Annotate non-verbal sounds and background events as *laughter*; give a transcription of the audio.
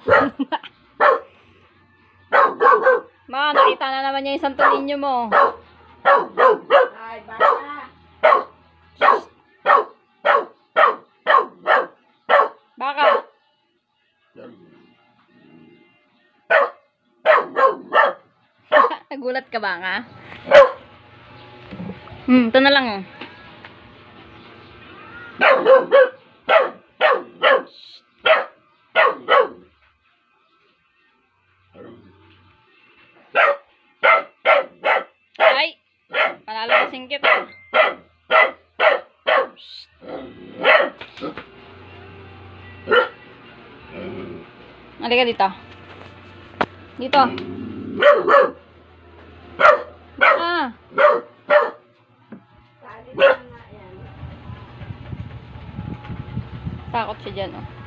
*laughs* Ma, nakita na naman niya yung santo ninyo mo. Ay, bata. Baka. *laughs* Nagulat ka ba nga? Hmm, ito na lang oh. Singkit ah. Halika dito. Dito. Ah. Takot siya dyan, oh.